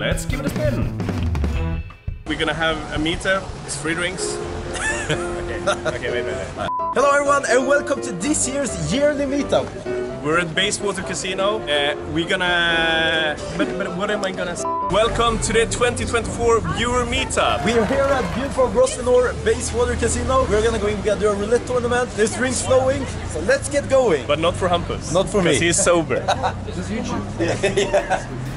Let's give it a spin. We're gonna have a meetup. It's free drinks. okay. Okay, wait, wait, wait. Hello everyone and welcome to this year's yearly meetup. We're at Bayswater Casino. Uh, we're gonna. But, but what am I gonna say? Welcome to the 2024 viewer meetup. We are here at beautiful Grosvenor Bayswater Casino. We're gonna go in, we're gonna do a roulette tournament. There's drinks flowing, so let's get going. But not for Hampus. Not for me. Because he's sober.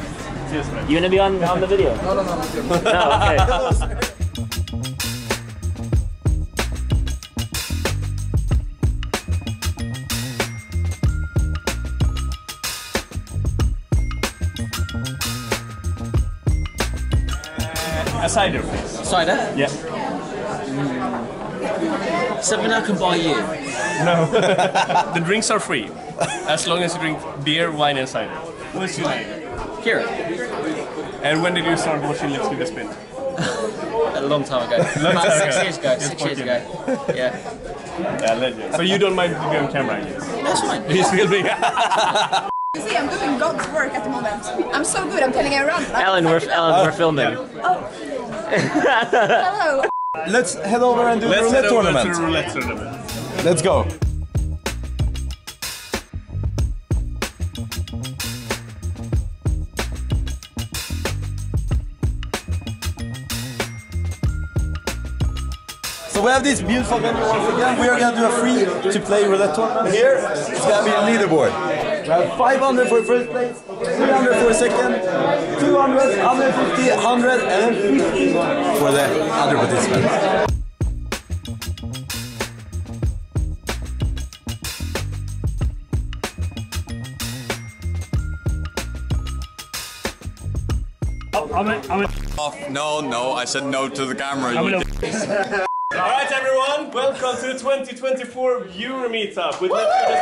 You gonna be on, on the video? No, no, no. no, oh, okay. a cider, please. Cider? Yeah. Hmm. Something I can buy you. No. the drinks are free. As long as you drink beer, wine, and cider. What's your name? Kieran. And when did you start watching Let's Give a Spin? A long time ago. About time six ago. years ago. Just Six years fucking- ago. Yeah. Yeah, legend. So you don't mind to be on camera, I guess? That's fine. He's filming. You see, I'm doing God's work at the moment. I'm so good, I'm telling everyone. Ellen, we're Ellen, we're uh, filming. Oh. Hello. Let's head over and do the Let's roulette head over to tournament. the roulette tournament. Let's go. We have this beautiful venue once again. We are gonna do a free to play roulette tournament here. It's gonna be a leaderboard. We have 500 for first place, 300 for second, 200, 150, 100, and 50 for the other participants. Oh, I'm going. Oh, No, no, I said no to the camera. All right, everyone. Welcome to the 2024 viewer meetup with Let's Give a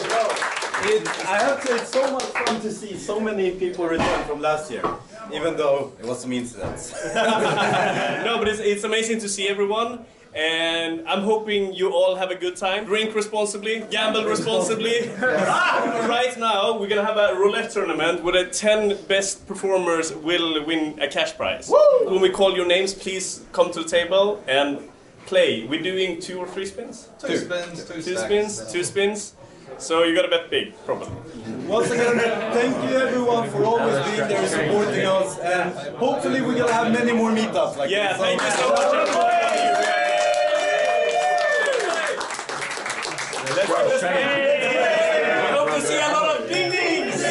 Spin. It, I have to say, it's so much fun to see so many people return from last year, even though it was some incidents. No, but it's, it's amazing to see everyone. And I'm hoping you all have a good time. Drink responsibly, gamble responsibly. Ah, right now, we're gonna have a roulette tournament where the 10 best performers will win a cash prize. When we call your names, please come to the table and play. We're doing two or three spins? Two spins, two, Two spins, two spins. So you gotta bet big, probably. Once again, thank you everyone for always being there supporting us, and hopefully we're gonna have many more meetups like Yeah, this. thank you so much, everybody. Let's give this I hope to see a lot of ding dings.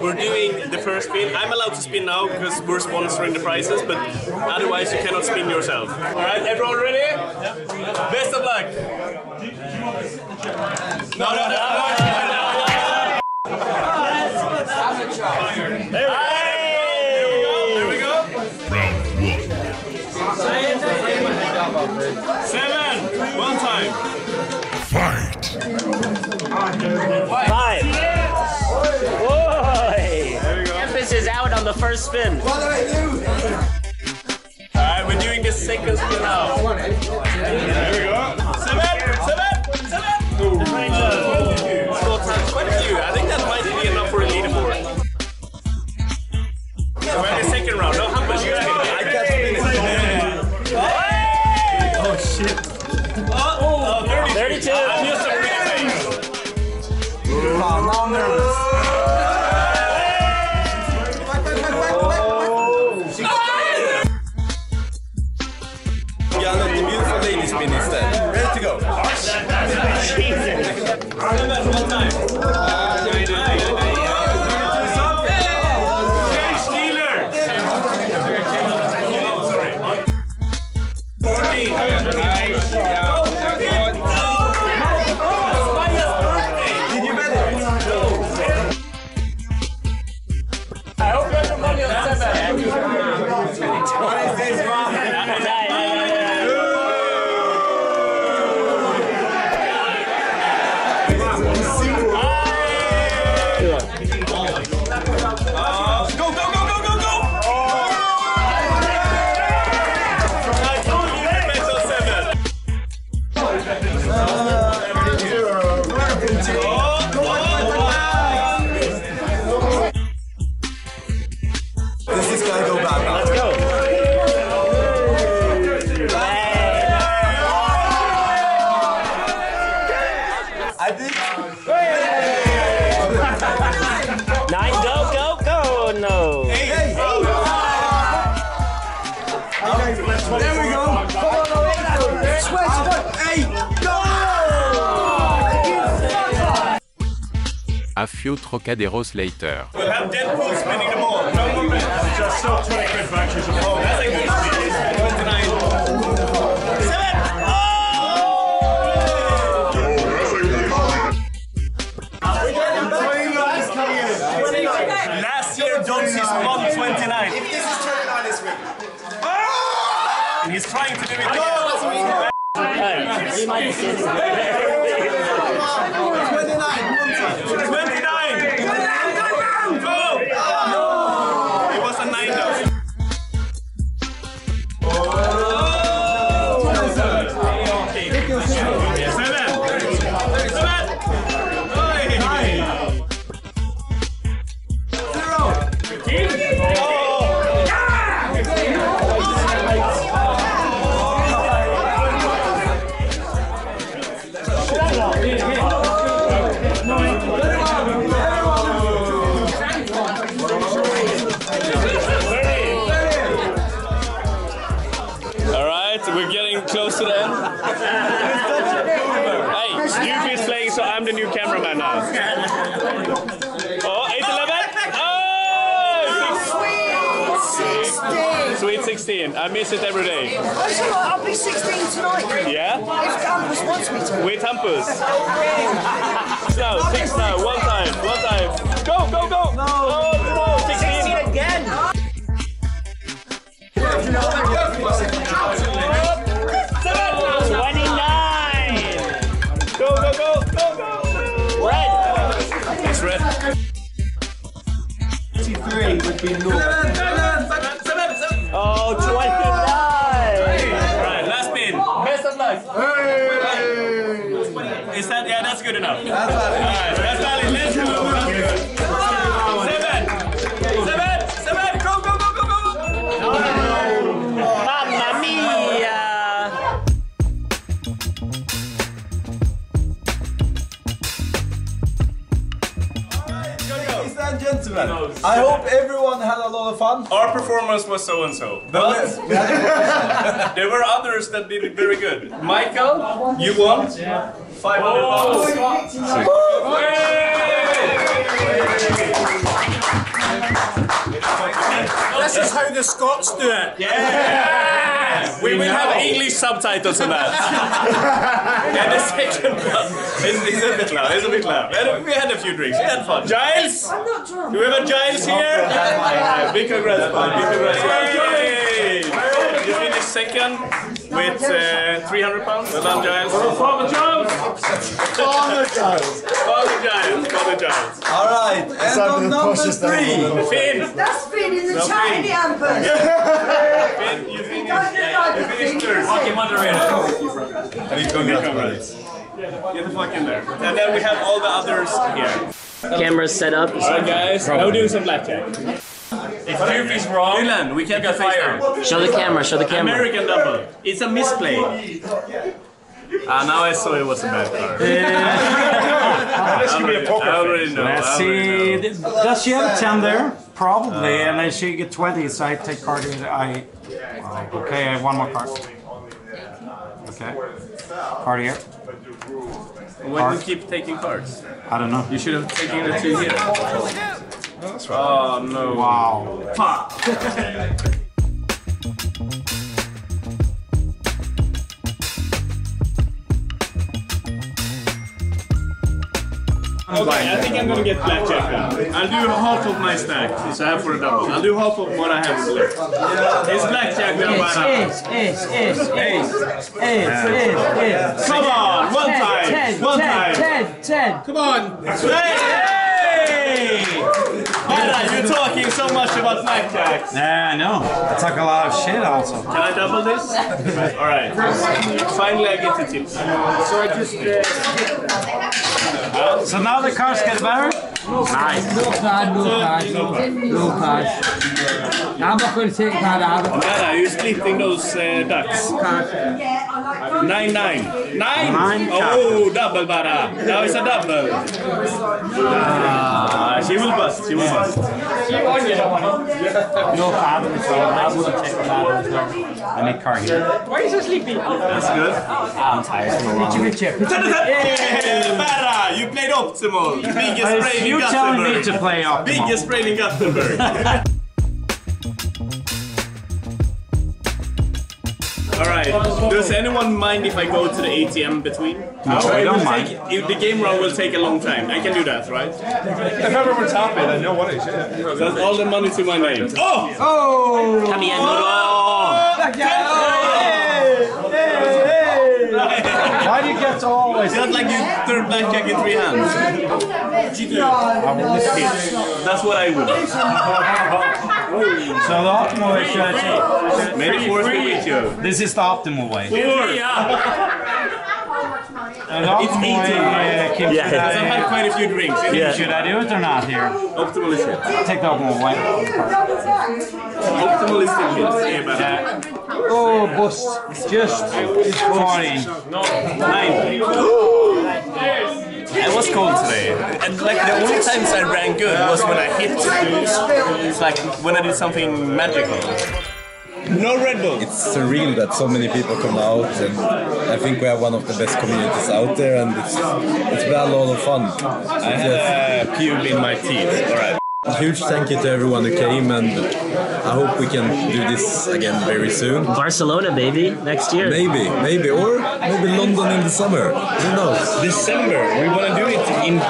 We're doing the first spin. I'm allowed to spin now because we're sponsoring the prizes, but otherwise you cannot spin yourself. All right, everyone ready? Best of luck. No, no, no, no, no, is out on the first spin. Alright, we're doing the second spin now. 29. Seven. Oh! Last year, Jonesy's won 29. If this is 29 this week. And he's trying to do it Sweet 16. I miss it every day. I'll be 16 tonight. Yeah? If Campus wants me to. With Hampus. Oh, six now, six now, one time, one time. Go, go, go! No! Oh, no, 16 again! Twenty-nine. Go, go, go, go, go! Red. It's red. 83 would be no. Yeah, that's good enough. That's Alright, that's valid. Let's go. Seven. Seven. Seven. Go, go, go, go, go. Mamma mia. Ladies and gentlemen, I hope everyone had a lot of fun. Our performance was so and so, but there were others that did it very good. Michael, you won 500 pounds. This is how the Scots do it. Yeah! We will have English subtitles on that. and the second one is, is a bit loud. It's a bit loud. And we had a few drinks. We had fun. Giles, I'm not drunk. do we have a Giles here? Yeah, big congrats, bud. Big congrats. Yay! You finished second with uh, 300 pounds. Well done, Giles. Father Giles. Father Giles. Father Giles. Father Giles. All right, and on number three. Finn. That's been in the No, tiny Finn. Finn, you finished. Don't look like You a finished thing. third. moderator. Congrats. Get the fuck in there. And then we have all the others here. Camera's set up. Alright guys, now we're doing some blackjack. If Goofy's wrong, Dylan, we can't get fired. Show the camera. Show the camera. American double. It's a misplay. Ah, now I saw it was a bad card. This could be a poker I already know. Let's see. know. Does she have a 10 there? Probably. and then she get 20, so I take card. here. I. Okay, I have one more card. Okay. Card here. Why do you keep taking cards? I don't know. You should have taken the two here. Oh no. Wow. Fuck. Okay, I think I'm gonna get blackjack now. I'll do half of my stack, so I have for a double. I'll do half of what I have left. It's blackjack now, Ace, but ace, ace, ace, ace, ace, ace. Come on, one time, Ten, one ten, time. ten, ten. Come on. Hey! Hey! Mara, you're talking so much about blackjack. Yeah, I know. I talk a lot of shit also. Can I double this? All right. Finally, I get the tips. So I just. So now the cards get better? Nice. No card, no card, no card. I'm not going to take card out. Mara, you're splitting those uh, ducks. Nine, nine. Nine? Nine Oh, double, Mara. Now it's a double. Ah, she will bust. She will bust. No card. So I wouldn't take the card as well. I need card here. That's good. I'm tired. Hey, Mara, you played optimal. Biggest brain in Gothenburg. you telling me to play optimal? Biggest brain in Gothenburg. Alright, does anyone mind if I go to the ATM between? No, So I don't mind. take- if the game round will take a long time. I can do that, right? If ever we're top it, I know what it is. That's all the money to my name. Oh! Oh! Come igen nu då! Why do you get to always? Just like you third blackjack in three hands. That's what I would. So the optimal way should I take? May the force be with you. This is the optimal way. And the It's optimal way, uh, Kim, Yeah. should, Because I've had quite a few drinks. Yeah. should I do it or not here? Optimal is shit. Take the optimal way. Optimal is still. Yeah, but Oh, bust. It's just fine. nine. I was cold today. And like the only times I ran good was when I hit. It's like when I did something magical. No Red Bull. It's surreal that so many people come out, and I think we have one of the best communities out there, and it's it's been a lot of fun. I had a pube in my teeth. Alright. A huge thank you to everyone who came, and I hope we can do this again very soon. Barcelona, baby, next year. Maybe, maybe, or maybe London in the summer. Who knows? December. We want to do it in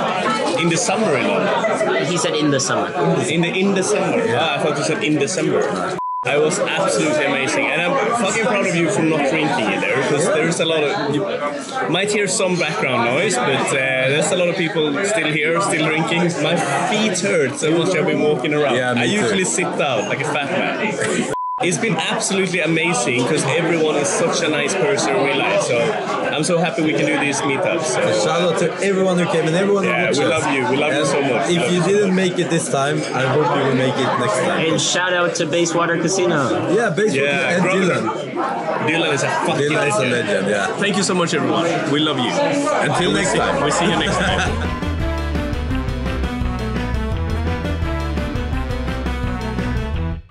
in the summer in London. He said in the summer. In the in December. Ah, I thought you said in December. I was absolutely amazing, and I'm fucking proud of you for not drinking either, because there's a lot of. You might hear some background noise, but uh, there's a lot of people still here, still drinking. My feet hurt so much I've been walking around. Yeah, I too. usually sit down like a fat man. It's been absolutely amazing because everyone is such a nice person in real life. So I'm so happy we can do these meetups. So. Shout out to everyone who came and everyone Yeah, who watched we us. love you. We love you so much. If you didn't make it this time, I hope you will make it next time. And shout out to Bayswater Casino. Yeah, basically, Yeah, and Grog- Dylan. Dylan is a fucking Dylan is a legend. legend, yeah. Thank you so much, everyone. We love you. Until next time. We see you next time.